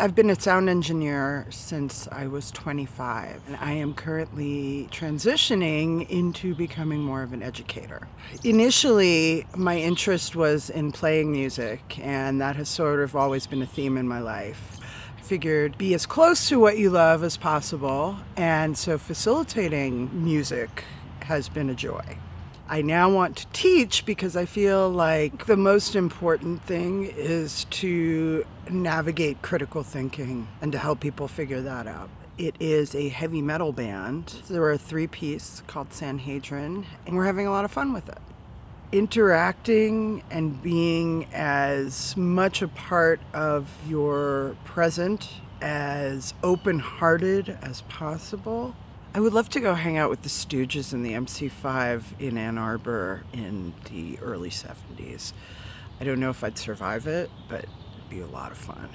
I've been a sound engineer since I was 25, and I am currently transitioning into becoming more of an educator. Initially, my interest was in playing music, and that has sort of always been a theme in my life. I figured be as close to what you love as possible, and so facilitating music has been a joy. I now want to teach because I feel like the most important thing is to navigate critical thinking and to help people figure that out. It is a heavy metal band. There are three piece called Sanhedrin, and we're having a lot of fun with it. Interacting and being as much a part of your present, as open hearted as possible I would love to go hang out with the Stooges and the MC5 in Ann Arbor in the early 70s. I don't know if I'd survive it, but it'd be a lot of fun.